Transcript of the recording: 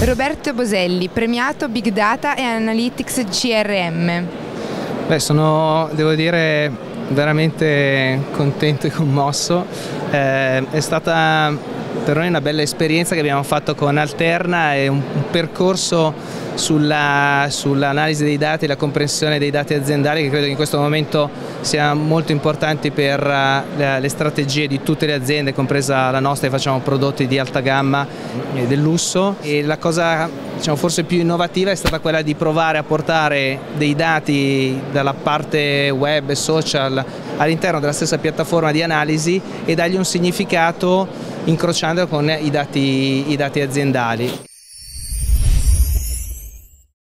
Roberto Boselli, premiato Big Data e Analytics CRM. Beh, sono, devo dire, veramente contento e commosso. Eh, è stata per noi una bella esperienza che abbiamo fatto con Alterna e un, percorso sull'analisi sull dei dati e la comprensione dei dati aziendali che credo che in questo momento sia molto importante per uh, le strategie di tutte le aziende, compresa la nostra che facciamo prodotti di alta gamma e del lusso. E la cosa diciamo, forse più innovativa è stata quella di provare a portare dei dati dalla parte web e social all'interno della stessa piattaforma di analisi e dargli un significato incrociandolo con i dati, i dati aziendali.